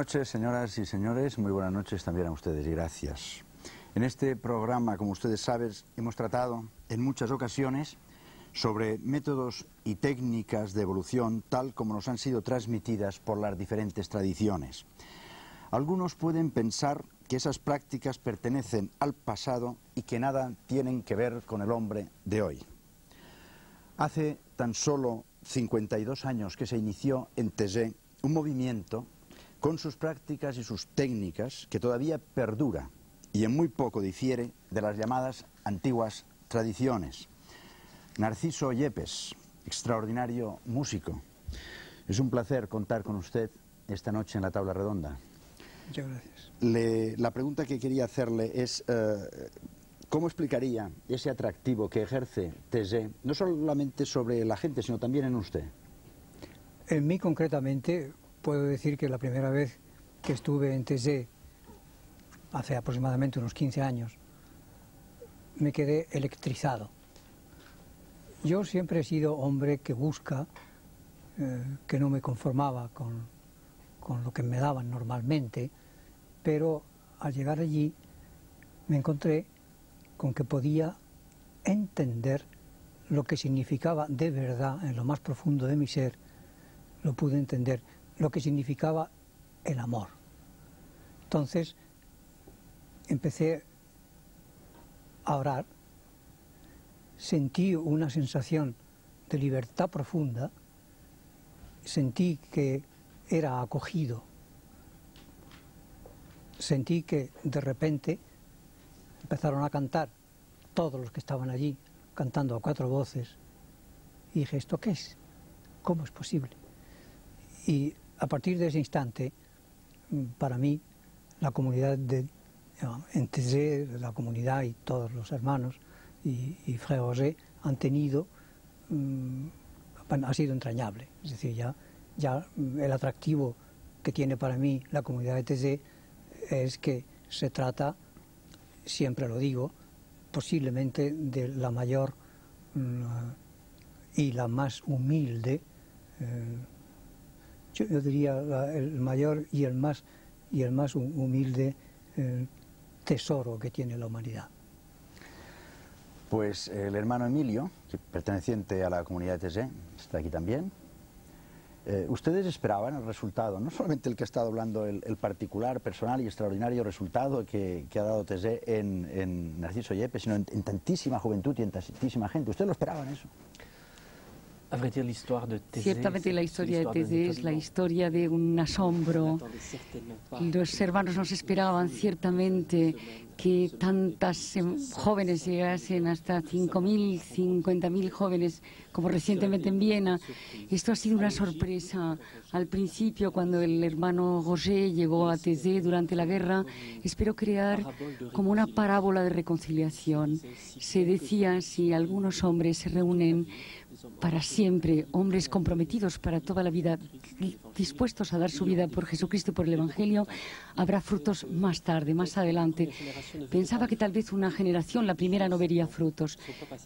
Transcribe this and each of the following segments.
Noches, señoras y señores. Muy buenas noches también a ustedes y gracias. En este programa, como ustedes saben, hemos tratado en muchas ocasiones sobre métodos y técnicas de evolución tal como nos han sido transmitidas por las diferentes tradiciones. Algunos pueden pensar que esas prácticas pertenecen al pasado y que nada tienen que ver con el hombre de hoy. Hace tan solo 52 años que se inició en Tezé un movimiento con sus prácticas y sus técnicas que todavía perdura y en muy poco difiere de las llamadas antiguas tradiciones. Narciso Yepes, extraordinario músico. Es un placer contar con usted esta noche en la tabla redonda. Muchas gracias. Le- la pregunta que quería hacerle es, eh, ¿cómo explicaría ese atractivo que ejerce Tezé, no solamente sobre la gente, sino también en usted? En mí concretamente puedo decir que la primera vez que estuve en Tezé, hace aproximadamente unos 15 años, me quedé electrizado. Yo siempre he sido hombre que busca, eh, que no me conformaba con, con lo que me daban normalmente, pero al llegar allí me encontré con que podía entender lo que significaba de verdad en lo más profundo de mi ser, lo pude entender, lo que significaba el amor. Entonces empecé a orar, sentí una sensación de libertad profunda, sentí que era acogido, sentí que de repente empezaron a cantar todos los que estaban allí, cantando a cuatro voces, y dije, ¿esto qué es? ¿Cómo es posible? Y a partir de ese instante, mm, para mí, la comunidad de en Thésée, la comunidad y todos los hermanos y, y Roger han tenido, mm, ha sido entrañable. Es decir, ya, ya mm, el atractivo que tiene para mí la comunidad de Thésée es que se trata, siempre lo digo, posiblemente de la mayor y la más humilde eh, yo, yo diría la- el mayor y el más y el más hu- humilde eh, tesoro que tiene la humanidad. Pues el hermano Emilio, perteneciente a la comunidad de Tezé, está aquí también. Eh, ¿Ustedes esperaban el resultado? No solamente el que ha estado hablando, el, particular, personal y extraordinario resultado que, ha dado en, en Narciso Yepes, sino en, en tantísima juventud y en tantísima gente. ¿Ustedes lo esperaban eso? Ciertamente la historia de Thésée es la historia de un asombro. Los hermanos nos esperaban ciertamente que tantas em, jóvenes llegasen hasta 5.000, 50.000 jóvenes, como recientemente en Viena. Esto ha sido una sorpresa. Al principio, cuando el hermano Roger llegó a Thésée durante la guerra, esperó crear como una parábola de reconciliación. Se decía, si algunos hombres se reúnen para siempre, hombres comprometidos para toda la vida, dispuestos a dar su vida por Jesucristo y por el Evangelio, habrá frutos más tarde, más adelante. Pensaba que tal vez una generación, la primera, no vería frutos,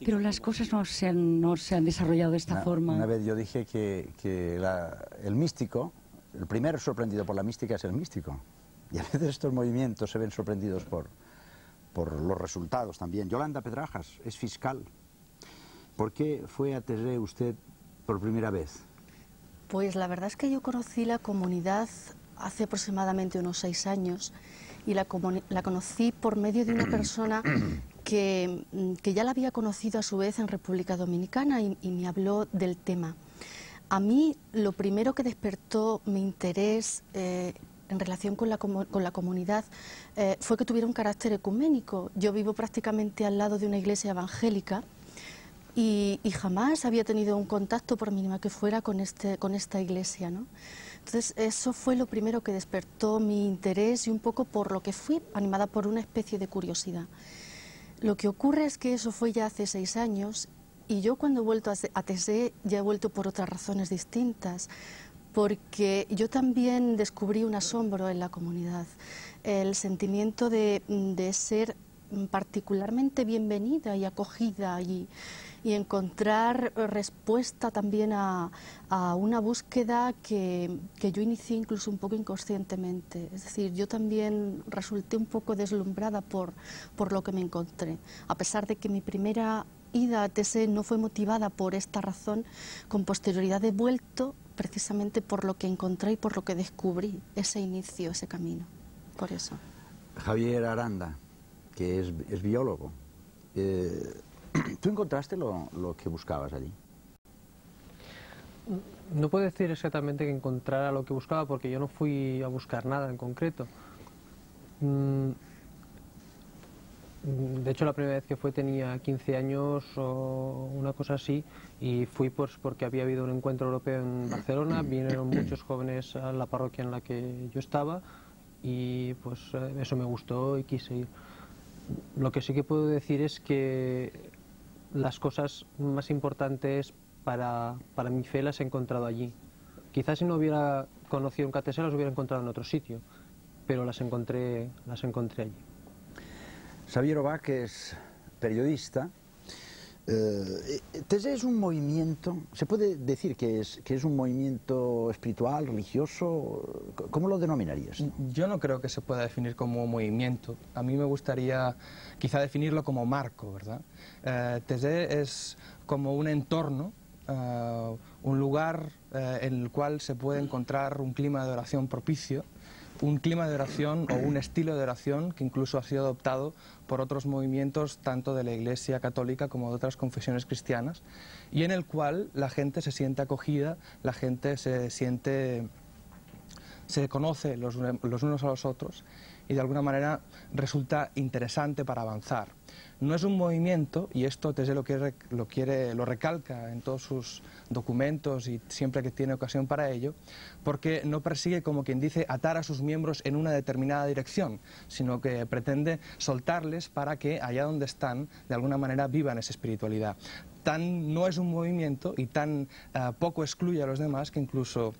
pero las cosas no se han, no se han desarrollado de esta Una, forma. una vez yo dije que, que la- el místico, el primero sorprendido por la mística es el místico. Y a veces estos movimientos se ven sorprendidos por, por los resultados también. Yolanda Pedrajas es fiscal. ¿Por qué fue a Tezé usted por primera vez? Pues la verdad es que yo conocí la comunidad hace aproximadamente unos seis años y la, la conocí por medio de una persona que, mm, que ya la había conocido a su vez en República Dominicana y, y me habló del tema. A mí lo primero que despertó mi interés eh, en relación con la, con la comunidad eh, fue que tuviera un carácter ecuménico. Yo vivo prácticamente al lado de una iglesia evangélica y, y jamás había tenido un contacto, por mínima que fuera, con, este, con esta iglesia. ¿no? Entonces, eso fue lo primero que despertó mi interés y un poco por lo que fui animada por una especie de curiosidad. Lo que ocurre es que eso fue ya hace seis años y yo cuando he vuelto a Se- a Tessé ya he vuelto por otras razones distintas, porque yo también descubrí un asombro en la comunidad, el sentimiento de, de ser particularmente bienvenida y acogida y, y encontrar respuesta también a, una búsqueda que, que, yo inicié incluso un poco inconscientemente. Es decir, yo también resulté un poco deslumbrada por, por lo que me encontré. A pesar de que mi primera ida a TSE no fue motivada por esta razón, con posterioridad he vuelto precisamente por lo que encontré y por lo que descubrí, ese inicio, ese camino. Por eso. Javier Aranda, que es, biólogo, eh, ¿tú encontraste lo, que buscabas allí? No puedo decir exactamente que encontrara lo que buscaba porque yo no fui a buscar nada en concreto. Mm, de hecho, la primera vez que fue tenía 15 años o una cosa así y fui pues porque había habido un encuentro europeo en Barcelona, vinieron muchos jóvenes a la parroquia en la que yo estaba y pues eh, eso me gustó y quise ir. Lo que sí que puedo decir es que las cosas más importantes para, para mi fe las he encontrado allí. Quizás si no hubiera conocido un catesero las hubiera encontrado en otro sitio, pero las encontré, las encontré allí. Xavier Obac es periodista. Eh, es un movimiento, ¿se puede decir que es, que es un movimiento espiritual, religioso? ¿Cómo lo denominarías? Yo no creo que se pueda definir como movimiento. A mí me gustaría quizá definirlo como marco, ¿verdad? Eh, es como un entorno, eh, un lugar eh, en el cual se puede encontrar un clima de oración propicio un clima de oración o un estilo de oración que incluso ha sido adoptado por otros movimientos tanto de la Iglesia católica como de otras confesiones cristianas y en el cual la gente se siente acogida, la gente se siente se conoce los, los unos a los otros y de alguna manera resulta interesante para avanzar. No es un movimiento, y esto desde lo quiere, lo quiere, lo recalca en todos sus documentos y siempre que tiene ocasión para ello, porque no persigue, como quien dice, atar a sus miembros en una determinada dirección, sino que pretende soltarles para que allá donde están, de alguna manera, vivan esa espiritualidad. Tan no es un movimiento y tan eh, poco excluye a los demás que incluso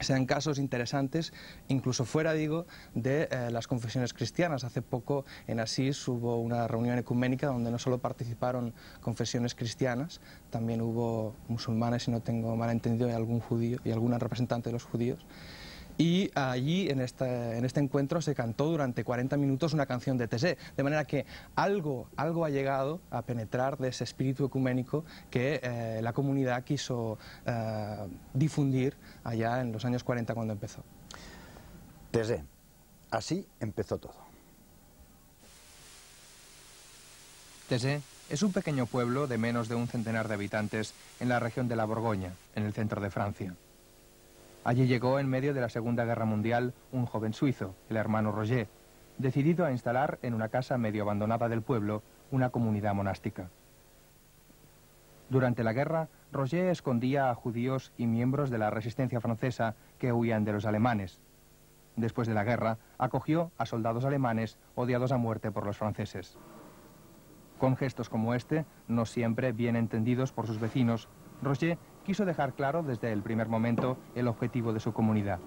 sean casos interesantes, incluso fuera, digo, de eh, las confesiones cristianas. Hace poco en Asís hubo una reunión ecuménica donde no solo participaron confesiones cristianas, también hubo musulmanes, si no tengo mal entendido, y algún judío y alguna representante de los judíos. Y allí, en este, en este encuentro, se cantó durante 40 minutos una canción de Tessé. De manera que algo, algo ha llegado a penetrar de ese espíritu ecuménico que eh, la comunidad quiso eh, difundir allá en los años 40 cuando empezó. Tessé. Así empezó todo. Tessé es un pequeño pueblo de menos de un centenar de habitantes en la región de la Borgoña, en el centro de Francia. Allí llegó en medio de la Segunda Guerra Mundial un joven suizo, el hermano Roger, decidido a instalar en una casa medio abandonada del pueblo una comunidad monástica. Durante la guerra, Roger escondía a judíos y miembros de la resistencia francesa que huían de los alemanes. Después de la guerra, acogió a soldados alemanes odiados a muerte por los franceses. Con gestos como este, no siempre bien entendidos por sus vecinos, Roger quiso dejar claro desde el primer momento el objetivo de su comunidad,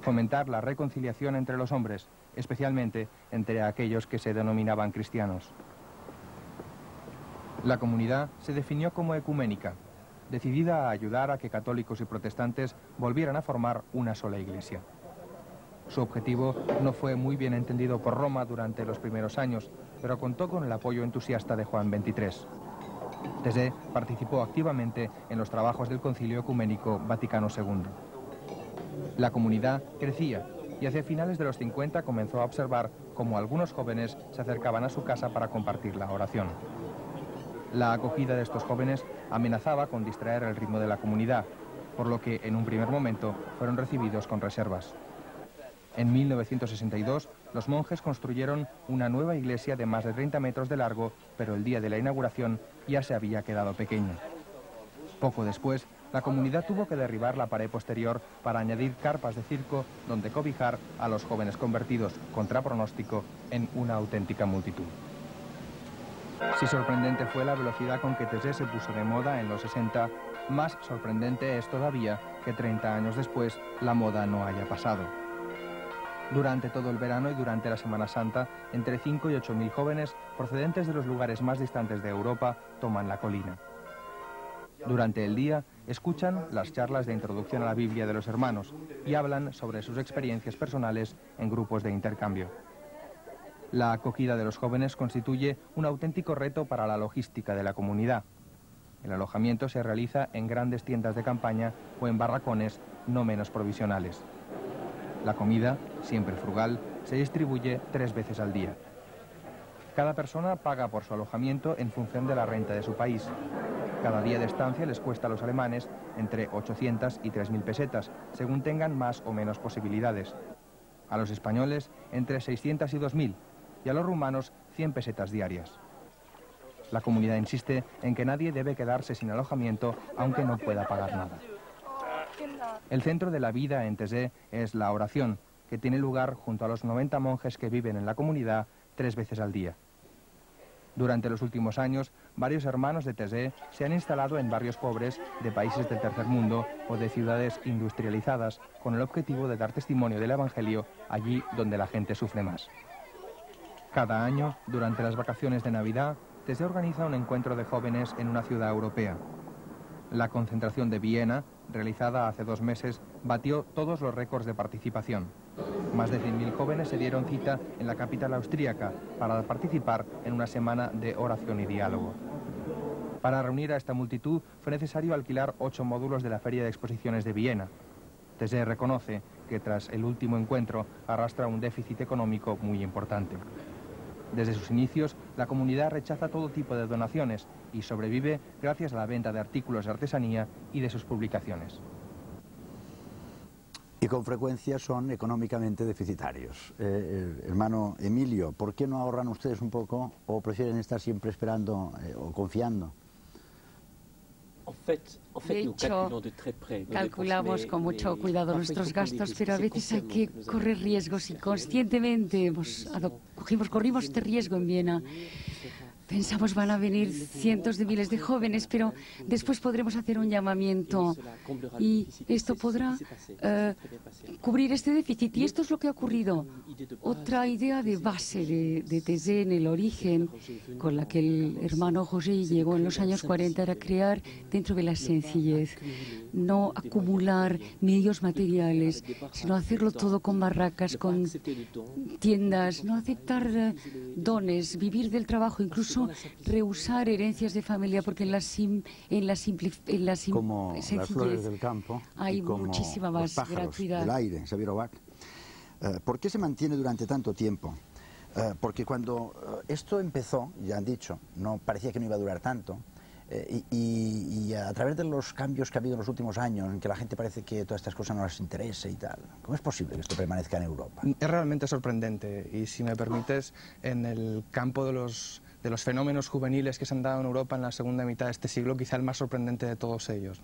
fomentar la reconciliación entre los hombres, especialmente entre aquellos que se denominaban cristianos. La comunidad se definió como ecuménica, decidida a ayudar a que católicos y protestantes volvieran a formar una sola iglesia. Su objetivo no fue muy bien entendido por Roma durante los primeros años, pero contó con el apoyo entusiasta de Juan XXIII. Tessé participó activamente en los trabajos del Concilio Ecuménico Vaticano II. La comunidad crecía y hacia finales de los 50 comenzó a observar cómo algunos jóvenes se acercaban a su casa para compartir la oración. La acogida de estos jóvenes amenazaba con distraer el ritmo de la comunidad, por lo que en un primer momento fueron recibidos con reservas. En 1962, los monjes construyeron una nueva iglesia de más de 30 metros de largo, pero el día de la inauguración ya se había quedado pequeño. Poco después, la comunidad tuvo que derribar la pared posterior para añadir carpas de circo donde cobijar a los jóvenes convertidos, contra pronóstico, en una auténtica multitud. Si sorprendente fue la velocidad con que Tessé se puso de moda en los 60, más sorprendente es todavía que 30 años después la moda no haya pasado. Durante todo el verano y durante la Semana Santa, entre 5 y 8 mil jóvenes procedentes de los lugares más distantes de Europa toman la colina. Durante el día, escuchan las charlas de introducción a la Biblia de los hermanos y hablan sobre sus experiencias personales en grupos de intercambio. La acogida de los jóvenes constituye un auténtico reto para la logística de la comunidad. El alojamiento se realiza en grandes tiendas de campaña o en barracones no menos provisionales. La comida, siempre frugal, se distribuye tres veces al día. Cada persona paga por su alojamiento en función de la renta de su país. Cada día de estancia les cuesta a los alemanes entre 800 y 3.000 pesetas, según tengan más o menos posibilidades. A los españoles entre 600 y 2.000 y a los rumanos 100 pesetas diarias. La comunidad insiste en que nadie debe quedarse sin alojamiento aunque no pueda pagar nada. El centro de la vida en Tesé es la oración, que tiene lugar junto a los 90 monjes que viven en la comunidad tres veces al día. Durante los últimos años, varios hermanos de Tesé se han instalado en barrios pobres de países del tercer mundo o de ciudades industrializadas con el objetivo de dar testimonio del Evangelio allí donde la gente sufre más. Cada año, durante las vacaciones de Navidad, Tesé organiza un encuentro de jóvenes en una ciudad europea. La concentración de Viena, realizada hace dos meses, batió todos los récords de participación. Más de 100.000 jóvenes se dieron cita en la capital austríaca para participar en una semana de oración y diálogo. Para reunir a esta multitud fue necesario alquilar ocho módulos de la Feria de Exposiciones de Viena. Tesé reconoce que tras el último encuentro arrastra un déficit económico muy importante. Desde sus inicios, la comunidad rechaza todo tipo de donaciones y sobrevive gracias a la venta de artículos de artesanía y de sus publicaciones. Y con frecuencia son económicamente deficitarios. Eh, eh, hermano Emilio, ¿por qué no ahorran ustedes un poco o prefieren estar siempre esperando eh, o confiando? De hecho, calculamos con mucho cuidado nuestros gastos, pero a veces hay que correr riesgos y conscientemente hemos, cogimos, corrimos este riesgo en Viena. Pensamos van a venir cientos de miles de jóvenes, pero después podremos hacer un llamamiento y esto podrá eh, cubrir este déficit. Y esto es lo que ha ocurrido. Otra idea de base de, de en el origen, con la que el hermano José llegó en los años 40, era crear dentro de la sencillez, no acumular medios materiales, sino hacerlo todo con barracas, con tiendas, no aceptar eh, dones, vivir del trabajo, incluso rehusar herencias de familia, porque en la, sim, en la, en la como las flores del campo hay muchísima más los gratuidad. del aire, Xavier Obac. Eh, ¿Por qué se mantiene durante tanto tiempo? Eh, porque cuando eh, esto empezó, ya han dicho, no parecía que no iba a durar tanto, y, y, a través de los cambios que ha habido en los últimos años, en que la gente parece que todas estas cosas no les interesa y tal, ¿cómo es posible que esto permanezca en Europa? Es realmente sorprendente y si me permites, en el campo de los de los fenómenos juveniles que se han dado en Europa en la segunda mitad de este siglo, quizá el más sorprendente de todos ellos.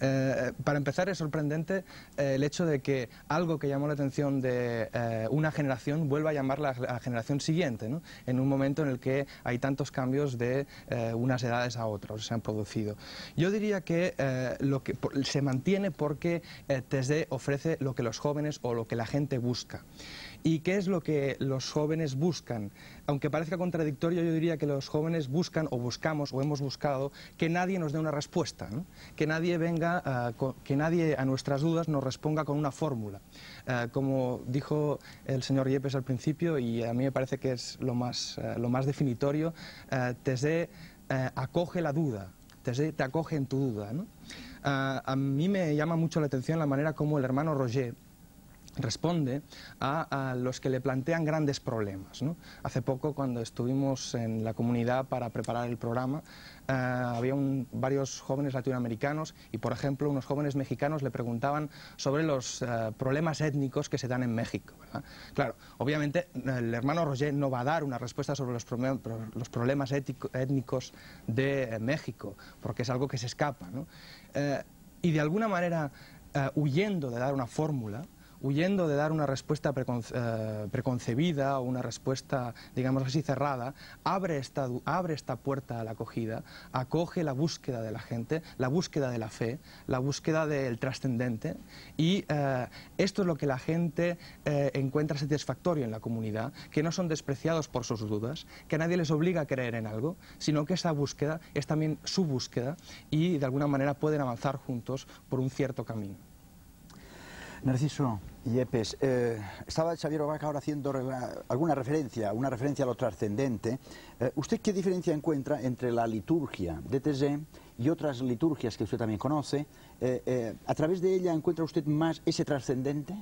Eh, para empezar, es sorprendente eh, el hecho de que algo que llamó la atención de eh, una generación vuelva a llamar la, la generación siguiente, en un momento en el que hay tantos cambios de unas edades a otras, se han producido. Yo diría que, lo que se mantiene porque TESDE ofrece lo que los jóvenes o lo que la gente busca. ¿Y qué es lo que los jóvenes buscan? Aunque parezca contradictorio, yo diría que los jóvenes buscan o buscamos o hemos buscado que nadie nos dé una respuesta, que nadie venga, uh, que nadie a nuestras dudas nos responda con una fórmula. Uh, como dijo el señor Yepes al principio, y a mí me parece que es lo más, uh, lo más definitorio, Tesé acoge la duda, Tesé te acoge en tu duda. a mí me llama mucho la atención la manera como el hermano Roger responde a, los que le plantean grandes problemas. Hace poco, cuando estuvimos en la comunidad para preparar el programa, eh, había varios jóvenes latinoamericanos y, por ejemplo, unos jóvenes mexicanos le preguntaban sobre los eh, problemas étnicos que se dan en México. Claro, obviamente el hermano Roger no va a dar una respuesta sobre los, los problemas étnicos de eh, México, porque es algo que se escapa. y de alguna manera, huyendo de dar una fórmula, huyendo de dar una respuesta eh, preconcebida o una respuesta, digamos así, cerrada, abre esta, abre esta puerta a la acogida, acoge la búsqueda de la gente, la búsqueda de la fe, la búsqueda del trascendente y eh, esto es lo que la gente eh, encuentra satisfactorio en la comunidad, que no son despreciados por sus dudas, que nadie les obliga a creer en algo, sino que esa búsqueda es también su búsqueda y de alguna manera pueden avanzar juntos por un cierto camino. Narciso Yepes, eh, estaba Xavier Ovaca ahora haciendo alguna referencia, una referencia a lo trascendente. Eh, ¿Usted qué diferencia encuentra entre la liturgia de Tezé y otras liturgias que usted también conoce? Eh, ¿A través de ella encuentra usted más ese trascendente?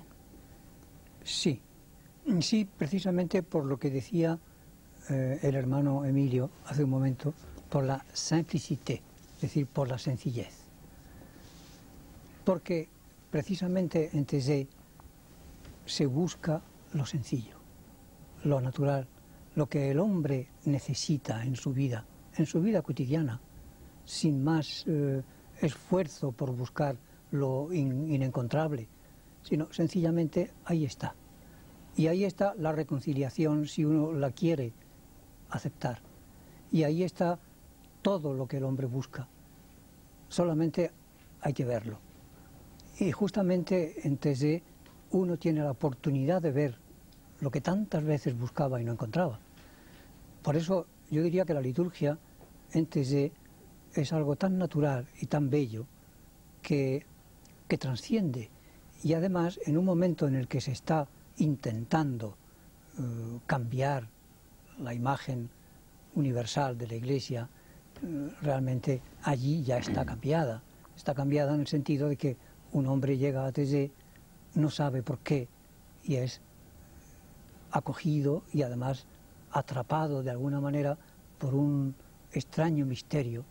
Sí, sí, precisamente por lo que decía el hermano Emilio hace un momento, por la simplicité, es decir, por la sencillez. Porque precisamente en Tezé se busca lo sencillo, lo natural, lo que el hombre necesita en su vida, en su vida cotidiana, sin más eh, esfuerzo por buscar lo inencontrable, sino sencillamente ahí está. Y ahí está la reconciliación si uno la quiere aceptar. Y ahí está todo lo que el hombre busca. Solamente hay que verlo. Y justamente en Tese uno tiene la oportunidad de ver lo que tantas veces buscaba y no encontraba. Por eso yo diría que la liturgia en Tese es algo tan natural y tan bello que, que transciende. Y además, en un momento en el que se está intentando eh, cambiar la imagen universal de la Iglesia, eh, realmente allí ya está cambiada. Está cambiada en el sentido de que un hombre llega a Tese, no sabe por qué, y es acogido y además atrapado de alguna manera por un extraño misterio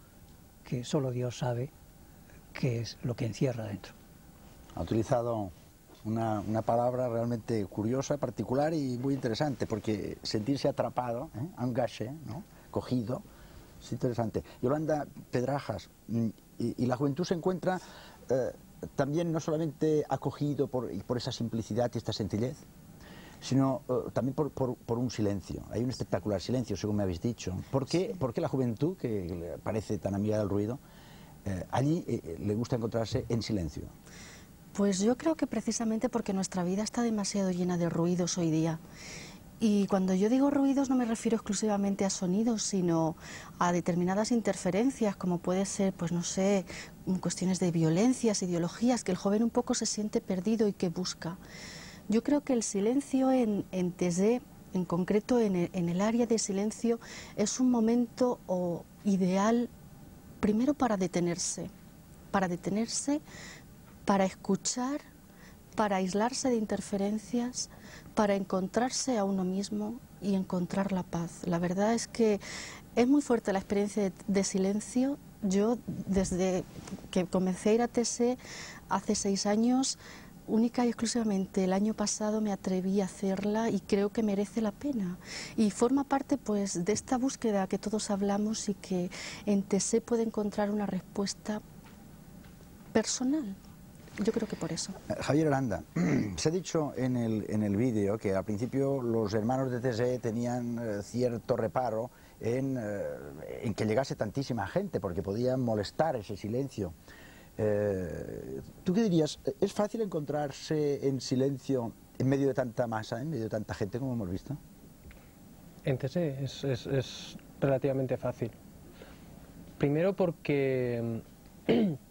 que solo Dios sabe qué es lo que encierra dentro. Ha utilizado una, palabra realmente curiosa, particular y muy interesante, porque sentirse atrapado, ¿eh? ¿no? cogido, es interesante. Yolanda Pedrajas, mm, y, y la juventud se encuentra eh, también no solamente acogido por, por esa simplicidad y esta sencillez, sino eh, también por, por, un silencio. Hay un espectacular silencio, según me habéis dicho. ¿Por qué, la juventud, que parece tan amiga del ruido, eh, allí eh, le gusta encontrarse en silencio? Pues yo creo que precisamente porque nuestra vida está demasiado llena de ruidos hoy día y cuando yo digo ruidos no me refiero exclusivamente a sonidos, sino a determinadas interferencias, como puede ser, pues no sé, cuestiones de violencias, ideologías, que el joven un poco se siente perdido y que busca. Yo creo que el silencio en, en en concreto en el, área de silencio, es un momento ideal, primero para detenerse, para detenerse, para escuchar, para aislarse de interferencias, para encontrarse a uno mismo y encontrar la paz. La verdad es que es muy fuerte la experiencia de, silencio. Yo, desde que comencé a ir a TSE hace seis años, única y exclusivamente el año pasado me atreví a hacerla y creo que merece la pena. Y forma parte pues de esta búsqueda que todos hablamos y que en TSE puede encontrar una respuesta personal. Yo creo que por eso. Eh, Javier Aranda, se ha dicho en el, en el vídeo que al principio los hermanos de TSE tenían eh, cierto reparo en, eh, en, que llegase tantísima gente, porque podían molestar ese silencio. ¿Tú qué dirías? ¿Es fácil encontrarse en silencio en medio de tanta masa, en medio de tanta gente como hemos visto? En TSE es, es, es relativamente fácil. Primero porque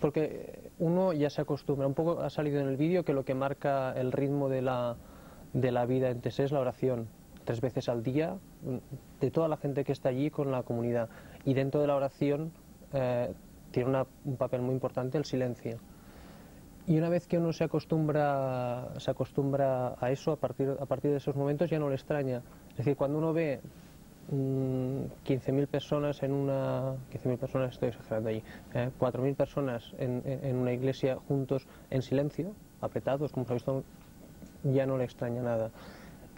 porque uno ya se acostumbra, un poco ha salido en el vídeo que lo que marca el ritmo de la, de la vida en TSE es la oración, tres veces al día, de toda la gente que está allí con la comunidad. Y dentro de la oración eh, tiene un papel muy importante el silencio. Y una vez que uno se acostumbra, se acostumbra a eso, a partir, a partir de esos momentos ya no le extraña. Es decir, cuando uno ve 15.000 personas en una 15.000 personas estoy exagerando allí 4.000 eh, personas en, una iglesia juntos en silencio apretados como se ha visto ya no le extraña nada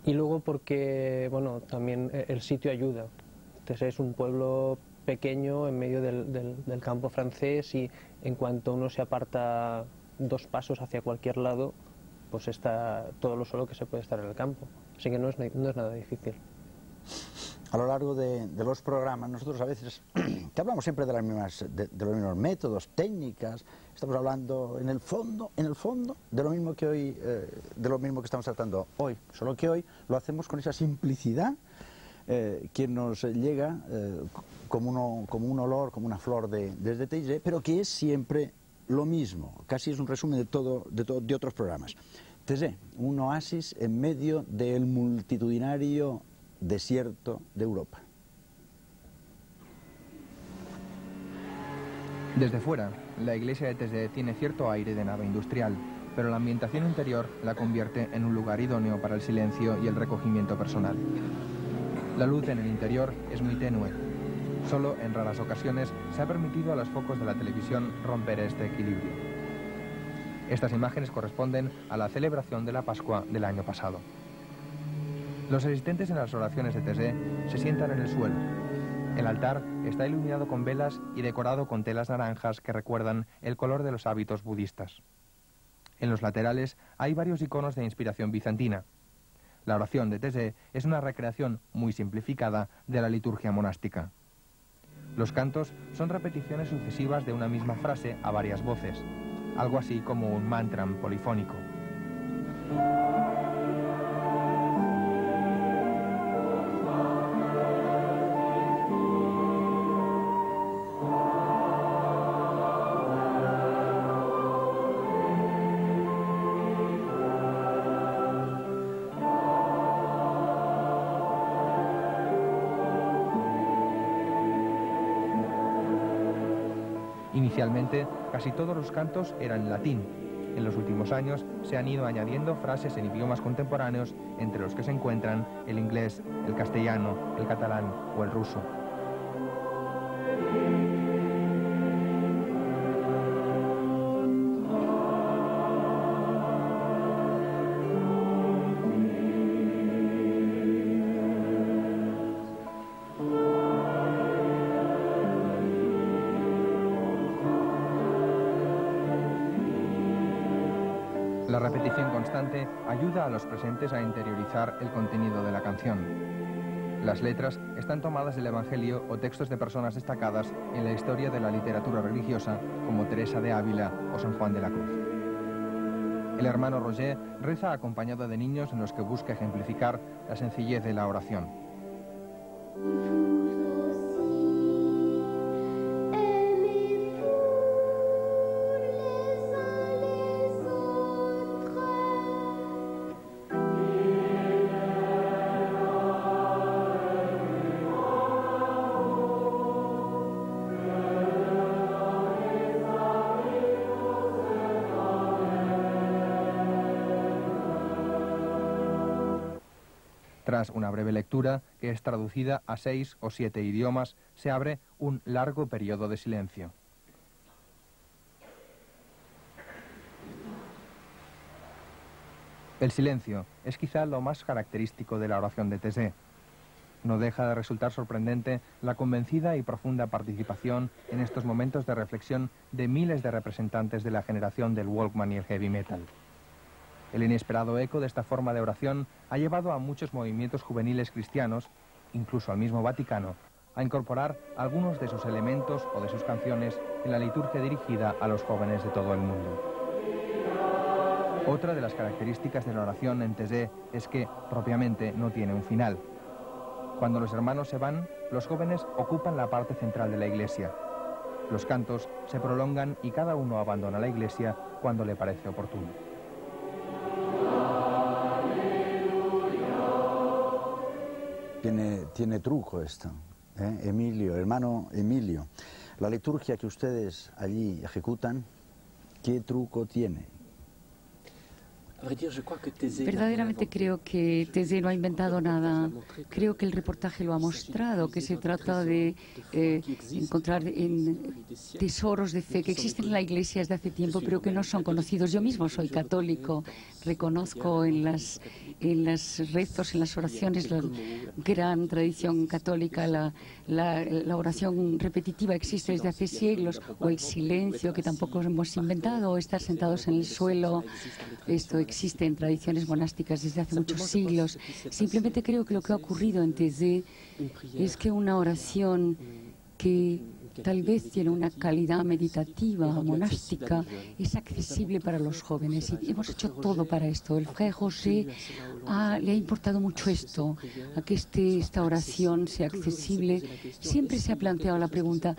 y luego porque bueno también eh, el sitio ayuda entonces es un pueblo pequeño en medio del, del, campo francés y en cuanto uno se aparta dos pasos hacia cualquier lado, pues está todo lo solo que se puede estar en el campo. Así que no es, no es nada difícil. A lo largo de, los programas, nosotros a veces te hablamos siempre de, las mismas, de, los mismos métodos, técnicas, estamos hablando en el fondo, en el fondo, de lo mismo que hoy, eh, de lo mismo que estamos tratando hoy, solo que hoy lo hacemos con esa simplicidad eh, que nos llega eh, como, uno, como un olor, como una flor de, desde TIG, pero que es siempre lo mismo, casi es un resumen de, todo, de, todo, de otros programas. TG, un oasis en medio del multitudinario desierto de Europa. Desde fuera, la iglesia de Tesé tiene cierto aire de nave industrial, pero la ambientación interior la convierte en un lugar idóneo para el silencio y el recogimiento personal. La luz en el interior es muy tenue. Solo en raras ocasiones se ha permitido a los focos de la televisión romper este equilibrio. Estas imágenes corresponden a la celebración de la Pascua del año pasado. Los asistentes en las oraciones de Tesé se sientan en el suelo. El altar está iluminado con velas y decorado con telas naranjas que recuerdan el color de los hábitos budistas. En los laterales hay varios iconos de inspiración bizantina. La oración de Tesé es una recreación muy simplificada de la liturgia monástica. Los cantos son repeticiones sucesivas de una misma frase a varias voces, algo así como un mantra polifónico. Inicialmente, casi todos los cantos eran en latín. En los últimos años se han ido añadiendo frases en idiomas contemporáneos, entre los que se encuentran el inglés, el castellano, el catalán o el ruso. A los presentes a interiorizar el contenido de la canción. Las letras están tomadas del Evangelio o textos de personas destacadas en la historia de la literatura religiosa, como Teresa de Ávila o San Juan de la Cruz. El hermano Roger reza acompañado de niños en los que busca ejemplificar la sencillez de la oración. Tras una breve lectura, que es traducida a seis o siete idiomas, se abre un largo periodo de silencio. El silencio es quizá lo más característico de la oración de Tesé. No deja de resultar sorprendente la convencida y profunda participación en estos momentos de reflexión de miles de representantes de la generación del Walkman y el heavy metal. El inesperado eco de esta forma de oración ha llevado a muchos movimientos juveniles cristianos, incluso al mismo Vaticano, a incorporar algunos de sus elementos o de sus canciones en la liturgia dirigida a los jóvenes de todo el mundo. Otra de las características de la oración en Tesé es que, propiamente, no tiene un final. Cuando los hermanos se van, los jóvenes ocupan la parte central de la iglesia. Los cantos se prolongan y cada uno abandona la iglesia cuando le parece oportuno. Tiene, tiene truco esto, ¿eh? Emilio, hermano Emilio. La liturgia que ustedes allí ejecutan, ¿qué truco tiene? Verdaderamente creo que Thésée no ha inventado nada. Creo que el reportaje lo ha mostrado, que se trata de eh, encontrar en tesoros de fe que existen en la Iglesia desde hace tiempo, pero que no son conocidos. Yo mismo soy católico, reconozco en las en los rezos, en las oraciones, la gran tradición católica, la, la, la, oración repetitiva existe desde hace siglos, o el silencio que tampoco hemos inventado, o estar sentados en el suelo, esto existe en tradiciones monásticas desde hace muchos siglos. Simplemente creo que lo que ha ocurrido en Thésée es que una oración que tal vez tiene una calidad meditativa, monástica, es accesible para los jóvenes. Y hemos hecho todo para esto. El Frère José le ha importado mucho esto, a que este, esta oración sea accesible. Siempre se ha planteado la pregunta,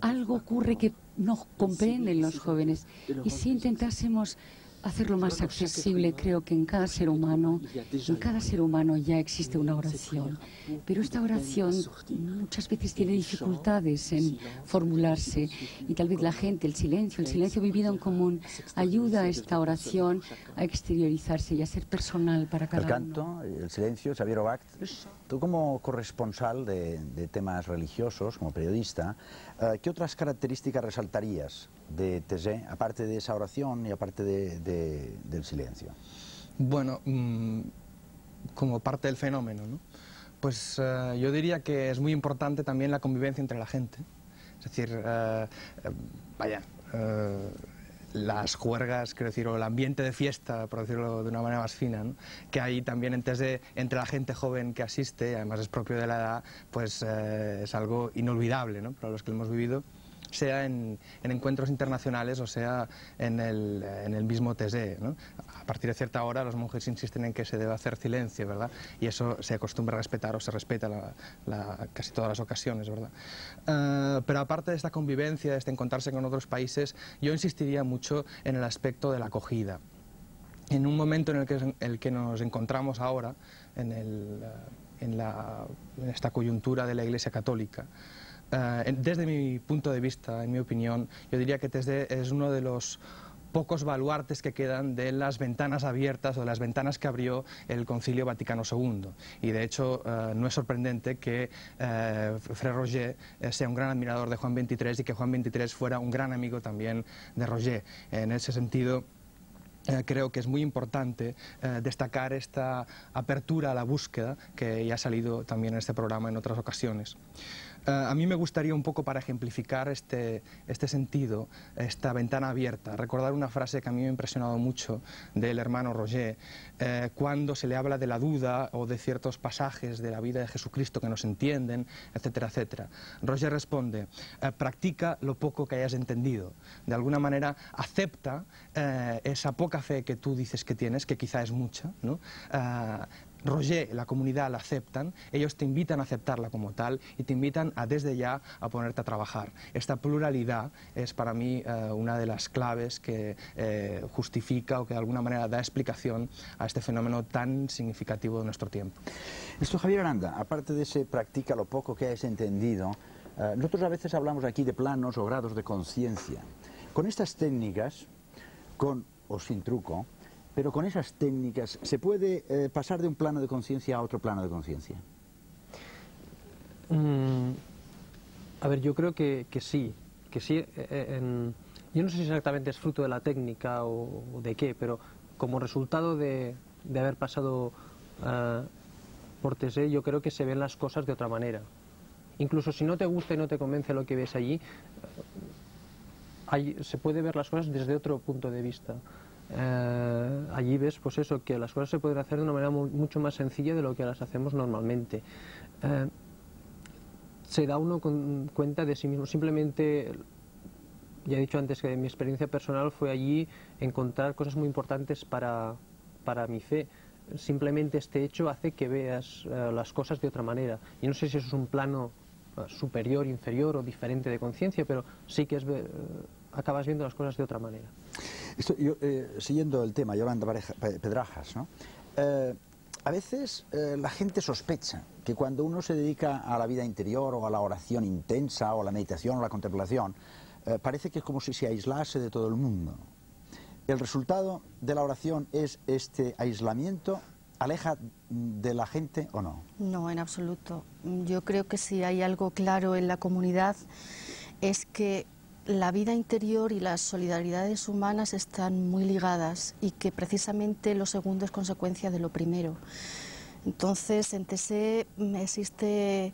algo ocurre que no comprenden los jóvenes. Y si intentásemos hacerlo más accesible, creo que en cada ser humano, en cada ser humano ya existe una oración, pero esta oración muchas veces tiene dificultades en formularse y tal vez la gente, el silencio, el silencio vivido en común, ayuda a esta oración a exteriorizarse y a ser personal para cada uno. El canto, el silencio, Xavier tú como corresponsal de, de temas religiosos, como periodista, ¿qué otras características resaltarías de Thésée, aparte de esa oración y aparte de, de, del silencio? Bueno, mmm, como parte del fenómeno, ¿no? Pues uh, yo diría que es muy importante también la convivencia entre la gente. Es decir, uh, vaya, las juergas, quiero decir, o el ambiente de fiesta, por decirlo de una manera más fina, ¿no? que hay también entre, entre la gente joven que asiste, además es propio de la edad, pues es algo inolvidable ¿no? para los que lo hemos vivido sea en, en, encuentros internacionales o sea en el, en el mismo TSE. ¿no? A partir de cierta hora los monjes insisten en que se debe hacer silencio, ¿verdad? Y eso se acostumbra a respetar o se respeta la, la, casi todas las ocasiones, ¿verdad? Uh, pero aparte de esta convivencia, de este encontrarse con otros países, yo insistiría mucho en el aspecto de la acogida. En un momento en el que, el que nos encontramos ahora, en, el, en, la, en esta coyuntura de la Iglesia Católica, Uh, desde mi punto de vista, en mi opinión, yo diría que Tesde es uno de los pocos baluartes que quedan de las ventanas abiertas o de las ventanas que abrió el Concilio Vaticano II. Y de hecho uh, no es sorprendente que uh, Frère Roger sea un gran admirador de Juan XXIII y que Juan XXIII fuera un gran amigo también de Roger. En ese sentido, eh, creo que es muy importante eh, destacar esta apertura a la búsqueda que ya ha salido también en este programa en otras ocasiones. Eh, a mí me gustaría un poco para ejemplificar este, este sentido, esta ventana abierta, recordar una frase que a mí me ha impresionado mucho del hermano Roger, eh, cuando se le habla de la duda o de ciertos pasajes de la vida de Jesucristo que no se entienden, etcétera, etcétera. Roger responde, eh, practica lo poco que hayas entendido. De alguna manera acepta esa poca fe que tú dices que tienes, que quizá es mucha, ¿no? Roger, la comunidad la aceptan, ellos te invitan a aceptarla como tal y te invitan a desde ya a ponerte a trabajar. Esta pluralidad es para mí eh, una de las claves que eh, justifica o que de alguna manera da explicación a este fenómeno tan significativo de nuestro tiempo. Esto, Javier Aranda, aparte de ese practica lo poco que hayas entendido, eh, nosotros a veces hablamos aquí de planos o grados de conciencia. Con estas técnicas, con o sin truco, pero con esas técnicas, ¿se puede eh, pasar de un plano de conciencia a otro plano de conciencia? Mm, a ver, yo creo que, que sí, que sí. Eh, yo no sé si exactamente es fruto de la técnica o, de qué, pero como resultado de, de haber pasado uh, por Tesé, yo creo que se ven las cosas de otra manera. Incluso si no te gusta y no te convence lo que ves allí, hay, se puede ver las cosas desde otro punto de vista. Eh, allí ves pues eso, que las cosas se pueden hacer de una manera mucho más sencilla de lo que las hacemos normalmente. Eh, se da uno con, cuenta de sí mismo, simplemente, ya he dicho antes que mi experiencia personal fue allí encontrar cosas muy importantes para, para mi fe. Simplemente este hecho hace que veas eh, las cosas de otra manera. Y no sé si eso es un plano superior, inferior o diferente de conciencia, pero sí que es, acabas viendo las cosas de otra manera. Esto, yo, eh, siguiendo el tema, Yolanda Pedrajas, ¿no? Eh, a veces eh, la gente sospecha que cuando uno se dedica a la vida interior o a la oración intensa o a la meditación o la contemplación, eh, parece que es como si se aislase de todo el mundo. ¿El resultado de la oración es este aislamiento? ¿Aleja de la gente o no? No, en absoluto. Yo creo que si hay algo claro en la comunidad es que la vida interior y las solidaridades humanas están muy ligadas y que precisamente lo segundo es consecuencia de lo primero. Entonces, en TSE existe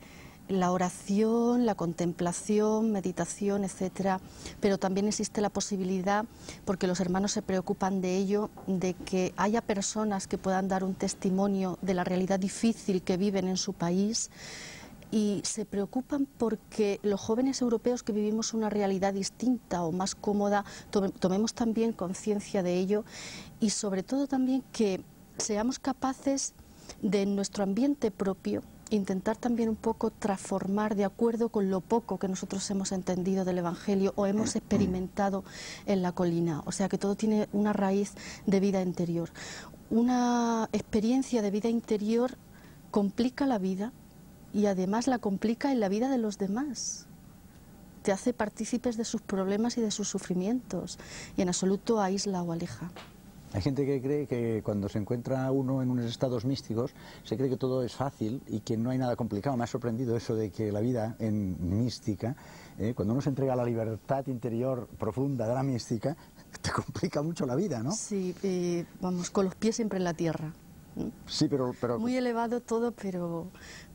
la oración, la contemplación, meditación, etcétera, pero también existe la posibilidad, porque los hermanos se preocupan de ello, de que haya personas que puedan dar un testimonio de la realidad difícil que viven en su país y se preocupan porque los jóvenes europeos que vivimos una realidad distinta o más cómoda, tomemos también conciencia de ello y sobre todo también que seamos capaces de nuestro ambiente propio intentar también un poco transformar de acuerdo con lo poco que nosotros hemos entendido del Evangelio o hemos experimentado en la colina. O sea que todo tiene una raíz de vida interior. Una experiencia de vida interior complica la vida y además la complica en la vida de los demás. Te hace partícipes de sus problemas y de sus sufrimientos y en absoluto aísla o aleja. Hay gente que cree que cuando se encuentra uno en unos estados místicos se cree que todo es fácil y que no hay nada complicado. Me ha sorprendido eso de que la vida en mística, eh, cuando uno se entrega a la libertad interior profunda de la mística, te complica mucho la vida, ¿no? Sí, eh, vamos, con los pies siempre en la tierra. Sí, pero, pero... Muy elevado todo, pero,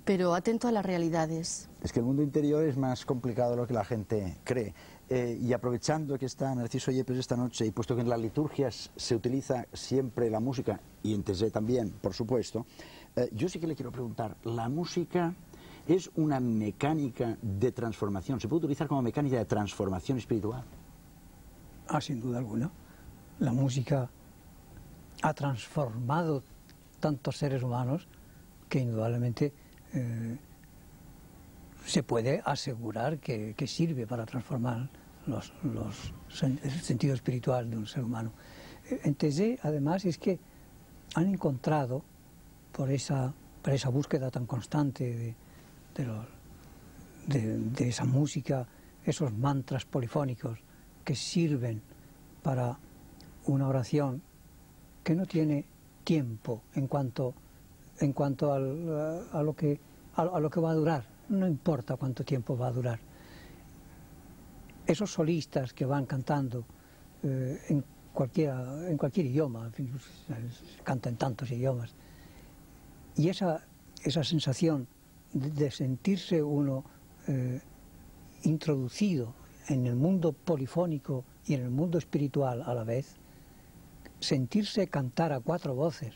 pero atento a las realidades. Es que el mundo interior es más complicado de lo que la gente cree. Eh, y aprovechando que está Narciso Yepes esta noche, y puesto que en las liturgias se utiliza siempre la música, y en Tesé también, por supuesto, eh, yo sí que le quiero preguntar, ¿la música es una mecánica de transformación? ¿Se puede utilizar como mecánica de transformación espiritual? Ah, sin duda alguna. La música ha transformado tantos seres humanos que indudablemente eh, se puede asegurar que, sirve para transformar el sentido espiritual de un ser humano. En Tese, además, es que han encontrado, por esa, búsqueda tan constante de, esa música, esos mantras polifónicos que sirven para una oración que no tiene tiempo en cuanto, en cuanto a, lo que, a lo que va a durar no importa cuánto tiempo va a durar. Esos solistas que van cantando eh, en, cualquiera, en cualquier idioma, cantan en tantos idiomas, y esa, esa sensación de, sentirse uno eh, introducido en el mundo polifónico y en el mundo espiritual a la vez, sentirse cantar a cuatro voces,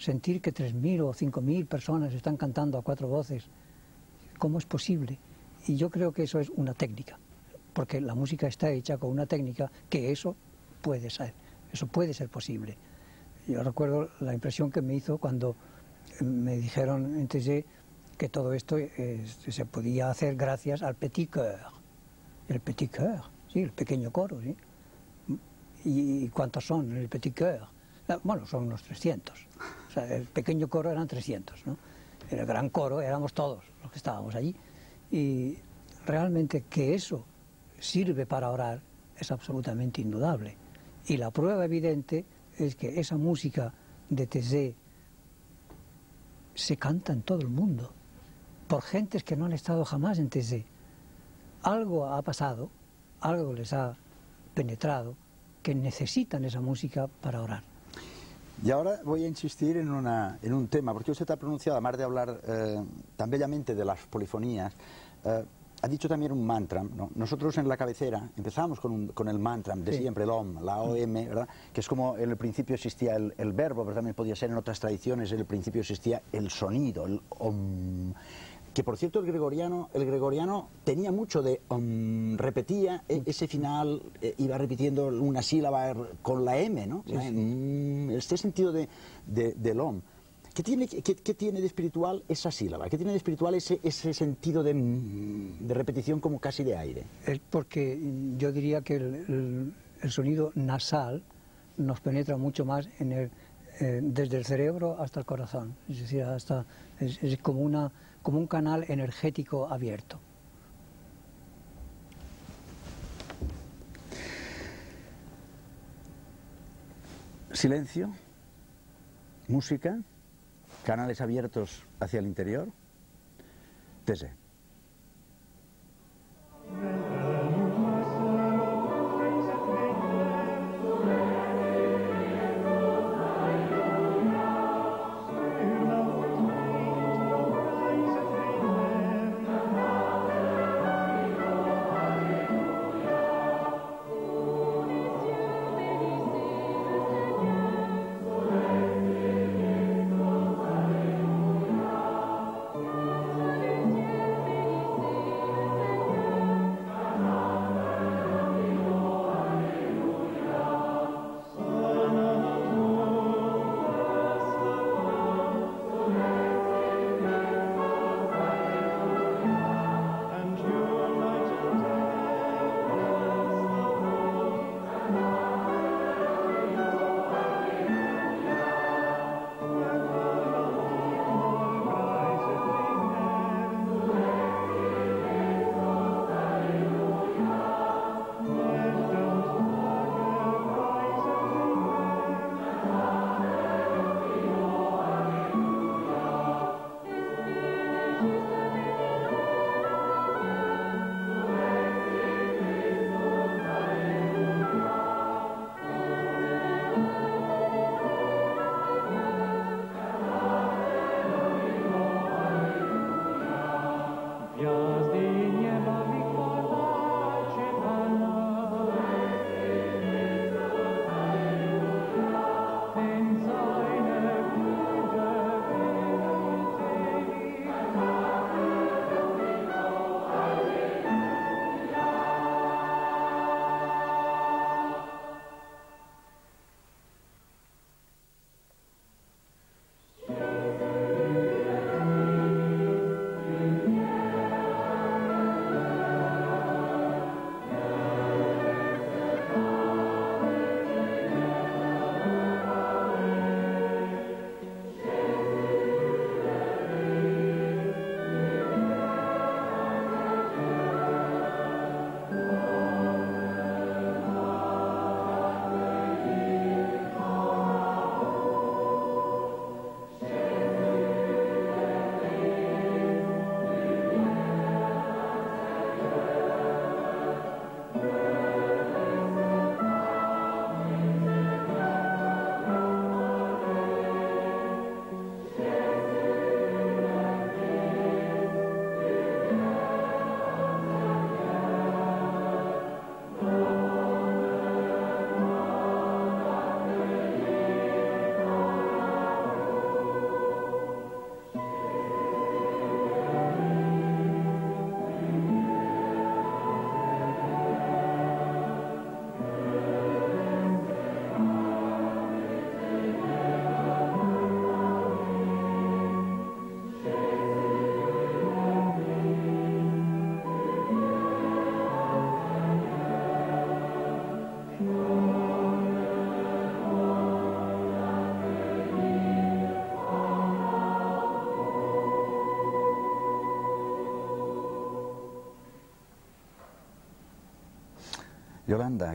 sentir que tres mil o cinco mil personas están cantando a cuatro voces, ¿Cómo es posible? Y yo creo que eso es una técnica, porque la música está hecha con una técnica que eso puede ser, eso puede ser posible. Yo recuerdo la impresión que me hizo cuando me dijeron entonces que todo esto eh, se podía hacer gracias al petit cœur. El petit cœur, sí, el pequeño coro, ¿sí? ¿Y cuántos son en el petit cœur? Ah, bueno, son unos 300. O sea, el pequeño coro eran 300, ¿no? el gran coro éramos todos los que estábamos allí. Y realmente que eso sirve para orar es absolutamente indudable. Y la prueba evidente es que esa música de Tezé se canta en todo el mundo, por gentes que no han estado jamás en Tezé. Algo ha pasado, algo les ha penetrado, que necesitan esa música para orar. Y ahora voy a insistir en, una, en un tema, porque usted ha pronunciado, además de hablar eh, tan bellamente de las polifonías, eh, ha dicho también un mantra. Nosotros en la cabecera empezamos con, con el mantra de siempre, el OM, la OM, ¿verdad? que es como en el principio existía el, el, verbo, pero también podía ser en otras tradiciones, en el principio existía el sonido, el OM que por cierto el gregoriano, el gregoriano tenía mucho de um, repetía e, ese final, e, iba repitiendo una sílaba con la M, ¿no? Mm, este sentido de, del om. ¿Qué tiene, qué, tiene de espiritual esa sílaba? ¿Qué tiene de espiritual ese, ese sentido de, mm, de repetición como casi de aire? Es porque yo diría que el, sonido nasal nos penetra mucho más en el, eh, desde el cerebro hasta el corazón. Es decir, hasta, es como una como un canal energético abierto. Silencio, música, canales abiertos hacia el interior. Tese.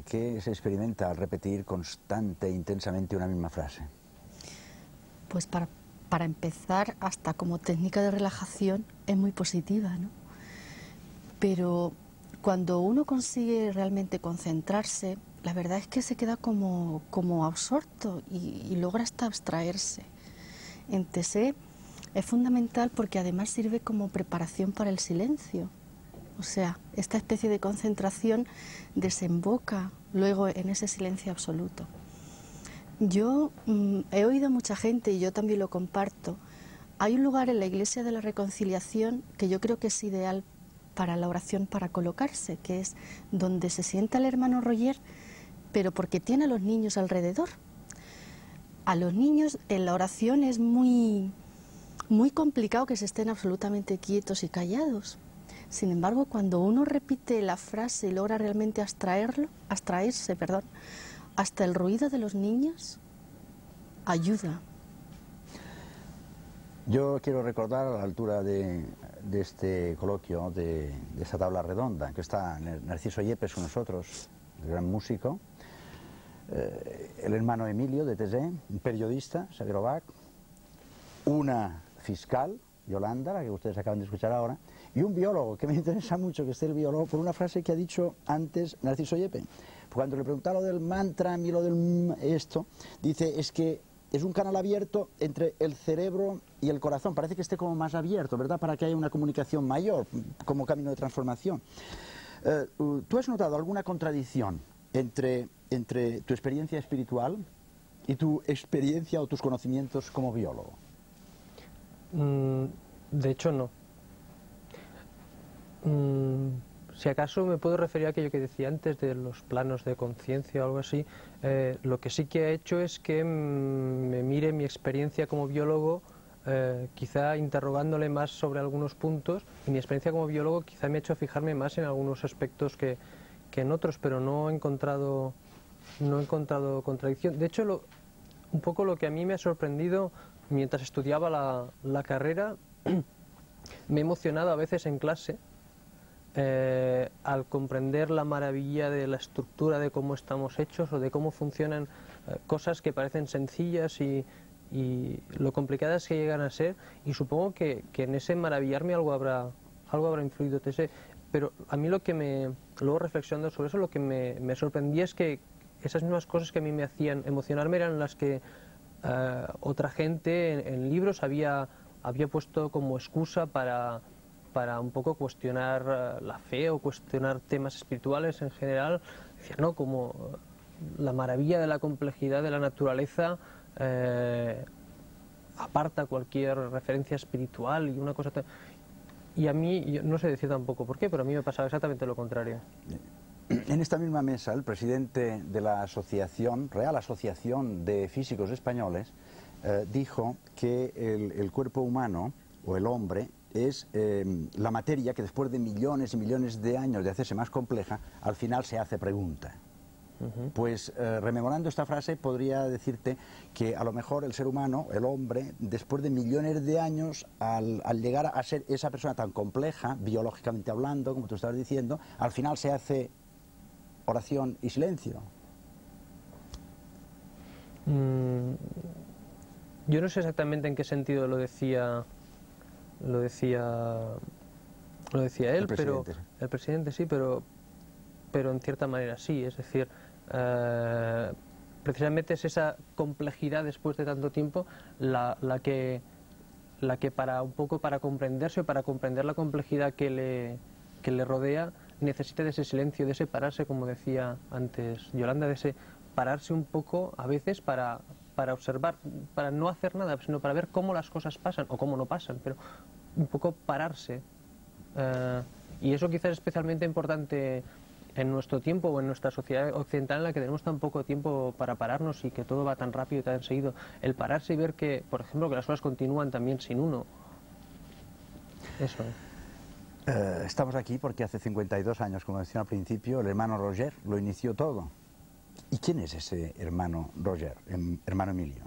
¿Qué se experimenta al repetir constante e intensamente una misma frase? Pues para, para empezar, hasta como técnica de relajación es muy positiva, ¿no? Pero cuando uno consigue realmente concentrarse, la verdad es que se queda como, como absorto y, y logra hasta abstraerse. En TSE es fundamental porque además sirve como preparación para el silencio. O sea, esta especie de concentración desemboca luego en ese silencio absoluto. Yo mm, he oído a mucha gente, y yo también lo comparto, hay un lugar en la Iglesia de la Reconciliación que yo creo que es ideal para la oración para colocarse, que es donde se sienta el hermano Roger, pero porque tiene a los niños alrededor. A los niños en la oración es muy, muy complicado que se estén absolutamente quietos y callados. Sin embargo, cuando uno repite la frase y logra realmente abstraerlo, abstraerse, perdón, hasta el ruido de los niños, ayuda. Yo quiero recordar a la altura de, de este coloquio, de, esta tabla redonda, que está Narciso Yepes con nosotros, el gran músico, eh, el hermano Emilio de Tesé, un periodista, Sagerovac, una fiscal, Yolanda, la que ustedes acaban de escuchar ahora, y un biólogo, que me interesa mucho que esté el biólogo, por una frase que ha dicho antes Narciso Yepe. Cuando le preguntaron lo del mantra y lo del esto, dice, es que es un canal abierto entre el cerebro y el corazón. Parece que esté como más abierto, ¿verdad? Para que haya una comunicación mayor, como camino de transformación. Eh, ¿Tú has notado alguna contradicción entre, entre tu experiencia espiritual y tu experiencia o tus conocimientos como biólogo? Mm, de hecho, no. Mm, si acaso me puedo referir a aquello que decía antes de los planos de conciencia o algo así, eh, lo que sí que ha hecho es que mm, me mire mi experiencia como biólogo, eh, quizá interrogándole más sobre algunos puntos, y mi experiencia como biólogo quizá me ha hecho fijarme más en algunos aspectos que, en otros, pero no he encontrado, no he encontrado contradicción. De hecho, lo, un poco lo que a mí me ha sorprendido mientras estudiaba la, la carrera, me he emocionado a veces en clase eh, al comprender la maravilla de la estructura de cómo estamos hechos o de cómo funcionan eh, cosas que parecen sencillas y, lo complicadas que llegan a ser y supongo que, en ese maravillarme algo habrá algo habrá influido pero a mí lo que me luego reflexionando sobre eso lo que me, sorprendía es que esas mismas cosas que a mí me hacían emocionarme eran las que eh, otra gente en, libros había había puesto como excusa para para un poco cuestionar eh, la fe o cuestionar temas espirituales en general, decía, ¿no? Como la maravilla de la complejidad de la naturaleza eh, aparta cualquier referencia espiritual y una cosa... Y a mí, yo no sé decir tampoco por qué, pero a mí me pasaba exactamente lo contrario. En esta misma mesa, el presidente de la asociación, Real Asociación de Físicos Españoles, eh, dijo que el, el cuerpo humano, o el hombre, es em, la materia que después de millones y millones de años de hacerse más compleja, al final se hace pregunta. Pues eh, rememorando esta frase podría decirte que a lo mejor el ser humano, el hombre, después de millones de años, al, llegar a ser esa persona tan compleja, biológicamente hablando, como tú estabas diciendo, al final se hace oración y silencio. Mm, yo no sé exactamente en qué sentido lo decía lo decía lo decía él, pero el presidente sí, pero pero en cierta manera sí, es decir, eh, precisamente es esa complejidad después de tanto tiempo la, la que la que para un poco para comprenderse o para comprender la complejidad que le, que le rodea necesita de ese silencio, de ese pararse, como decía antes Yolanda, de ese pararse un poco a veces para, para observar, para no hacer nada, sino para ver cómo las cosas pasan o cómo no pasan, pero un poco pararse. Eh, y eso quizás es especialmente importante en nuestro tiempo o en nuestra sociedad occidental en la que tenemos tan poco tiempo para pararnos y que todo va tan rápido y tan seguido. El pararse y ver que, por ejemplo, que las cosas continúan también sin uno. Eso. Eh, estamos aquí porque hace 52 años, como decía al principio, el hermano Roger lo inició todo. ¿Y quién es ese hermano Roger, em, hermano Emilio?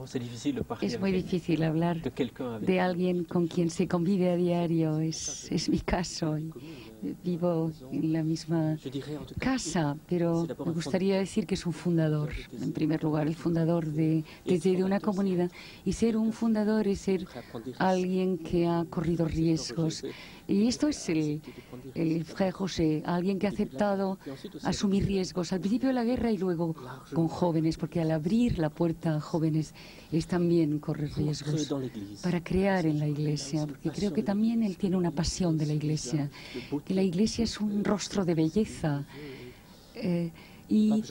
Oh, es muy difícil hablar de alguien con quien se convive a diario. Es, es mi caso. Vivo en la misma casa, pero me gustaría decir que es un fundador. En primer lugar, el fundador de, desde una comunidad. Y ser un fundador es ser alguien que ha corrido riesgos y esto es el, el José, alguien que ha aceptado asumir riesgos al principio de la guerra y luego con jóvenes, porque al abrir la puerta a jóvenes es también correr riesgos para crear en la iglesia, porque creo que también él tiene una pasión de la iglesia, que la iglesia es un rostro de belleza. Eh, y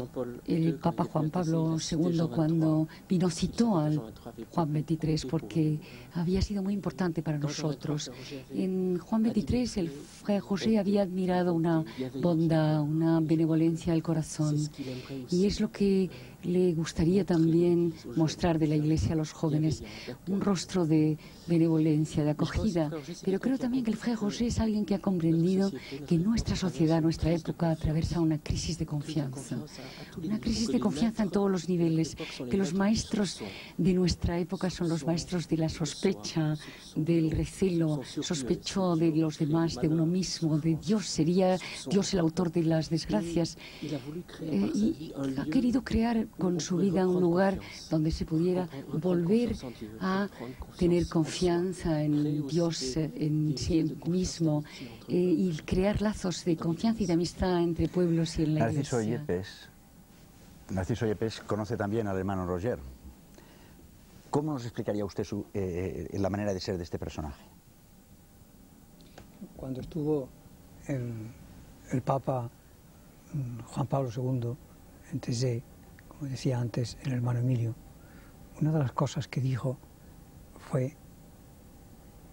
el Papa Juan Pablo II cuando vino citó al Juan XXIII porque había sido muy importante para nosotros. En Juan XXIII el Fray José había admirado una bondad, una benevolencia al corazón. y es lo que le gustaría también mostrar de la Iglesia a los jóvenes, un rostro de benevolencia, de acogida. Pero creo también que el Fray José es alguien que ha comprendido que nuestra sociedad, nuestra época, atraviesa una crisis de confianza una crisis de confianza en todos los niveles, que los maestros de nuestra época son los maestros de la sospecha, del recelo, sospechó de los demás, de uno mismo, de Dios, sería Dios el autor de las desgracias. Eh, y ha querido crear con su vida un lugar donde se pudiera volver a tener confianza en Dios, en sí mismo, eh, y crear lazos de confianza y de amistad entre pueblos y en la Narciso iglesia. Yepes, Narciso Yepes conoce también al hermano Roger. ¿Cómo nos explicaría usted su- eh, eh, la manera de ser de este personaje? Cuando estuvo el, el Papa mm, Juan Pablo II en Thésée, como decía antes el hermano Emilio, una de las cosas que dijo fue,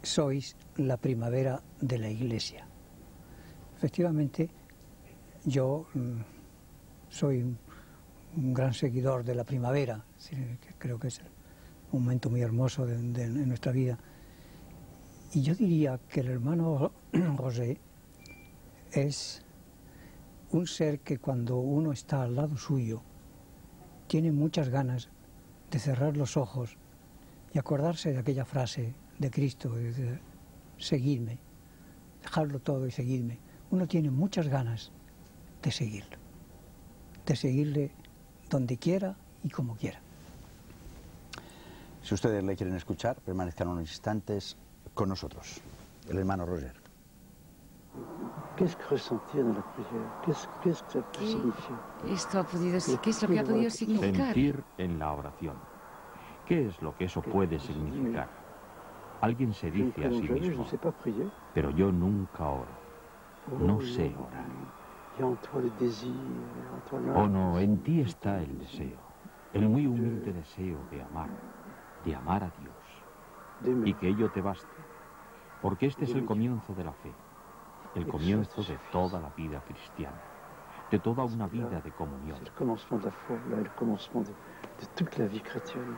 sois la primavera de la Iglesia. Efectivamente, yo mm, soy un, gran seguidor de la primavera, creo que es un momento muy hermoso de- de- nuestra vida. Y yo diría que el hermano José es un ser que cuando uno está al lado suyo tiene muchas ganas de cerrar los ojos y acordarse de aquella frase de Cristo, de decir, seguidme, dejarlo todo y seguidme. Uno tiene muchas ganas de seguirlo, de seguirle donde quiera y como quiera. Si ustedes le quieren escuchar, permanezcan unos instantes con nosotros. El hermano Roger. ¿Qué esto ha podido, ¿Qué es lo que ha podido significar? Sentir en la oración. ¿Qué es lo que eso puede significar? Alguien se dice a sí mismo, pero yo nunca oro. No sé orar. Oh no, en ti está el deseo, el muy humilde deseo de amar, de amar a Dios, y que ello te baste, porque este es el comienzo de la fe, el comienzo de toda la vida cristiana, de toda una vida de comunión. De de, de toute la vie chrétienne,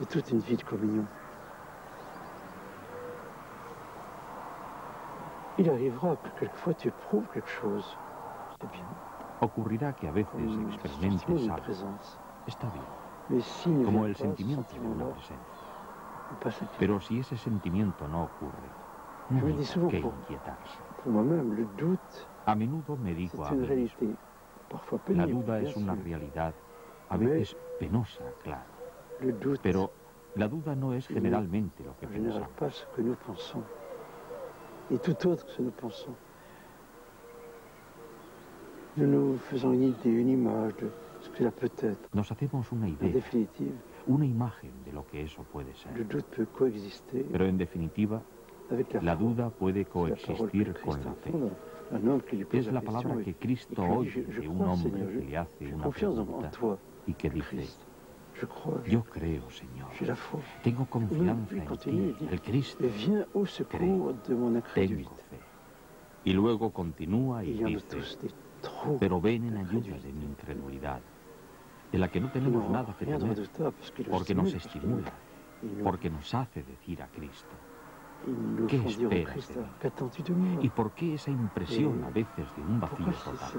de toute une vie de communion. Il arrivera que quelquefois tu éprouves quelque chose. C'est bien. Ocurrirá que a veces experimentes algo. Está bien, como el sentimiento de una presencia. Pero si ese sentimiento no ocurre, no hay por qué inquietarse. A menudo me digo a mí la duda es una realidad, a veces penosa, claro. Pero la duda no es generalmente lo que pensamos. Et tout autre que ce que nous pensons. Nous nous faisons une idée, une image de ce que cela peut être. Nos hacemos una En idea, définitive, una imagen de lo que eso puede le ser. doute peut coexister Pero en definitiva, avec la, la foi. duda puede C'est la parole que coexistir Christ con la fe. Es la palabra que Cristo oye de un hombre que le hace una en, en pregunta y que dice, yo creo, Señor, tengo confianza en ti, el Cristo, tengo fe. Y luego continúa y dice, pero ven en ayuda de mi incredulidad, de la que no tenemos nada que temer, porque nos estimula, porque nos hace decir a Cristo. ¿Qué esperas de mí? ¿Y por qué esa impresión a veces de un vacío total?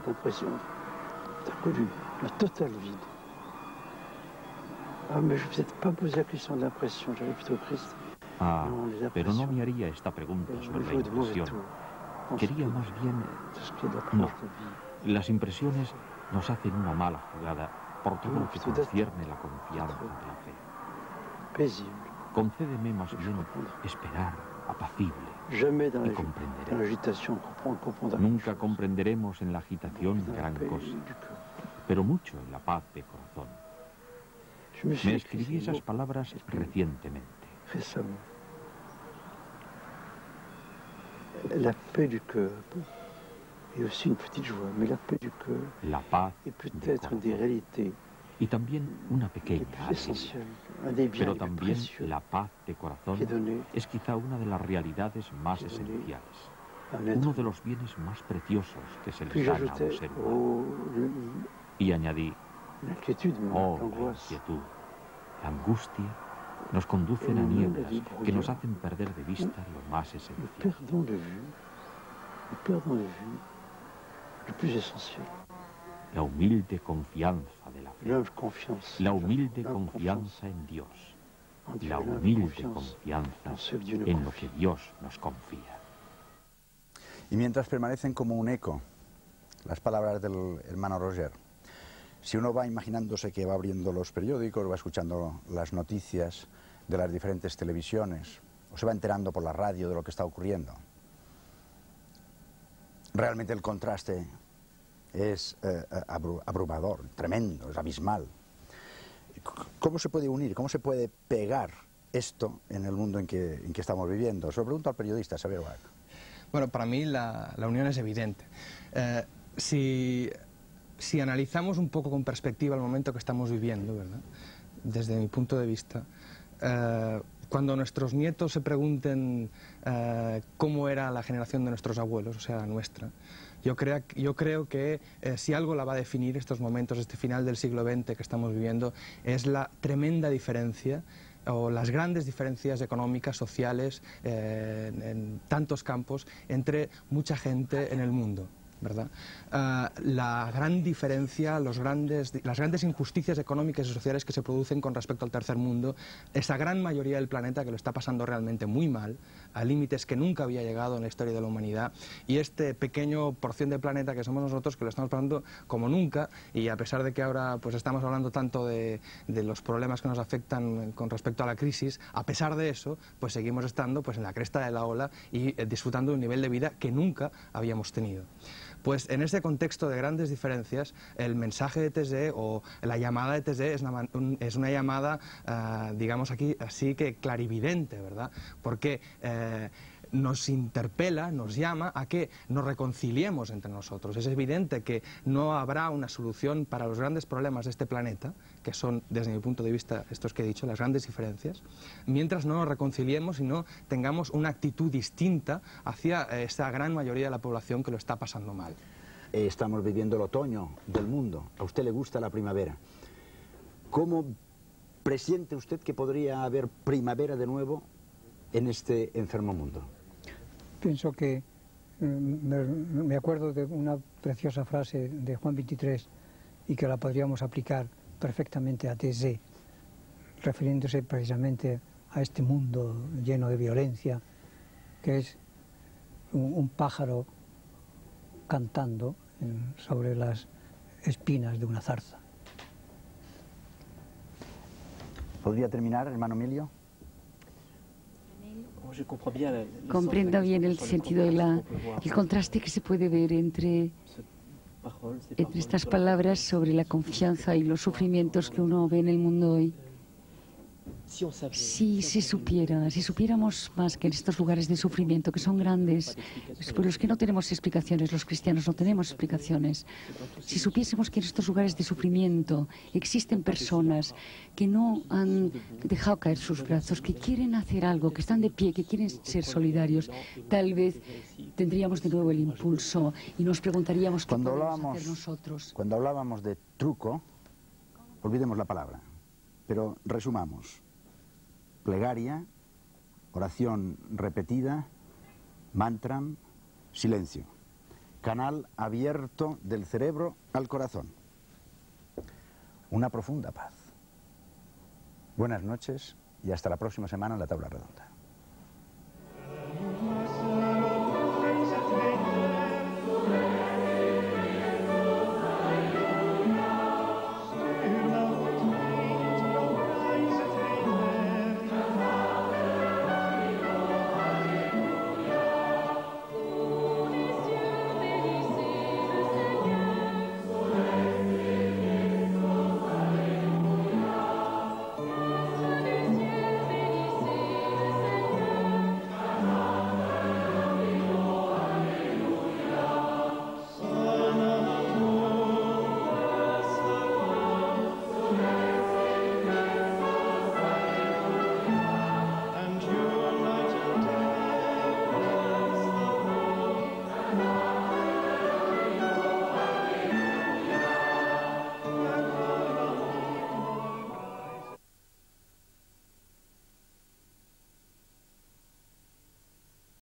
Ah, mais je ne vais peut-être pas poser la question de l'impression, j'avais plutôt Christ. Ah, Non, les pero no me haría esta pregunta sobre la impresión. Quería más bien, No. las impresiones nos hacen una mala jugada por todo lo que concierne la confianza de la fe. Concédeme más bien esperar, apacible, y comprenderé. Nunca comprenderemos en la agitación gran cosa, pero mucho en la paz de corazón. Me escribí esas palabras recientemente. La paix du cœur est aussi une petite joie, mais la paix du cœur La paz est de peut-être une des corazón. réalités y también una pequeña alegría. Pero también la paz de corazón es quizá una de las realidades más esenciales, uno de los bienes más preciosos que se les dan a un ser humano. Y añadí, l'inquiétude, même, oh, la inquietud, la angustia, nos conducen a nieblas que nos hacen perder de vista lo más Nous esencial. perdons de vue, nous perdons de vue le plus essentiel. la humilde confianza de la fe, la humilde confianza en Dios, la humilde confianza en lo que Dios nos confía. Y mientras permanecen como un eco las palabras del hermano Roger, si uno va imaginándose que va abriendo los periódicos, va escuchando las noticias de las diferentes televisiones, o se va enterando por la radio de lo que está ocurriendo, realmente el contraste es eh, abru- abrumador, tremendo, es abismal. ¿Cómo se puede unir, cómo se puede pegar esto en el mundo en que, estamos viviendo? Se lo pregunto al periodista Xavier. Bueno, para mí la, la unión es evidente. Eh, si, si analizamos un poco con perspectiva el momento que estamos viviendo, ¿verdad? desde mi punto de vista, eh, cuando nuestros nietos se pregunten eh, cómo era la generación de nuestros abuelos, o sea, la nuestra, yo, yo creo que eh, si algo la va a definir estos momentos, este final del siglo XX que estamos viviendo, es la tremenda diferencia o las grandes diferencias económicas, sociales, en tantos campos entre mucha gente en el mundo. ¿Verdad? Ah, la gran diferencia, los grandes, las grandes injusticias económicas y sociales que se producen con respecto al tercer mundo, esa gran mayoría del planeta que lo está pasando realmente muy mal, a límites que nunca había llegado en la historia de la humanidad, y este pequeño porción del planeta que somos nosotros que lo estamos pasando como nunca, y a pesar de que ahora pues estamos hablando tanto de, de los problemas que nos afectan con respecto a la crisis, a pesar de eso, pues seguimos estando pues en la cresta de la ola y eh, disfrutando de un nivel de vida que nunca habíamos tenido. Pues en ese contexto de grandes diferencias, el mensaje de TSE o la llamada de TSE es una, es una llamada, ah, digamos aquí, así que clarividente, ¿verdad? Porque eh, nos interpela, nos llama a que nos reconciliemos entre nosotros. Es evidente que no habrá una solución para los grandes problemas de este planeta, que son, desde mi punto de vista, estos que he dicho, las grandes diferencias, mientras no nos reconciliemos y no tengamos una actitud distinta hacia eh, esta gran mayoría de la población que lo está pasando mal. Eh, Estamos viviendo el otoño del mundo. A usted le gusta la primavera. ¿Cómo presiente usted que podría haber primavera de nuevo en este enfermo mundo? Pienso que mm, me, acuerdo de una preciosa frase de Juan 23 y que la podríamos aplicar perfectamente a TSE, refiriéndose precisamente a este mundo lleno de violencia, que es un, pájaro cantando en- sobre las espinas de una zarza. ¿Podría terminar, hermano Emilio? Je comprends bien la- le sens de Comprendo bien el sentido la, el contraste que se puede ver entre, estas palabras sobre la confianza y los sufrimientos que uno ve en el mundo hoy. Si se supiera, si supiéramos más que en estos lugares de sufrimiento, que son grandes, por los que no tenemos explicaciones, los cristianos no tenemos explicaciones, si supiésemos que en estos lugares de sufrimiento existen personas que no han dejado caer sus brazos, que quieren hacer algo, que están de pie, que quieren ser solidarios, tal vez tendríamos de nuevo el impulso y nos preguntaríamos qué Cuando hablábamos, hacer nosotros. cuando hablábamos de truco, olvidemos la palabra, pero resumamos. Plegaria, oración repetida, mantra, silencio. Canal abierto del cerebro al corazón. Una profunda paz. Buenas noches y hasta la próxima semana en la tabla redonda.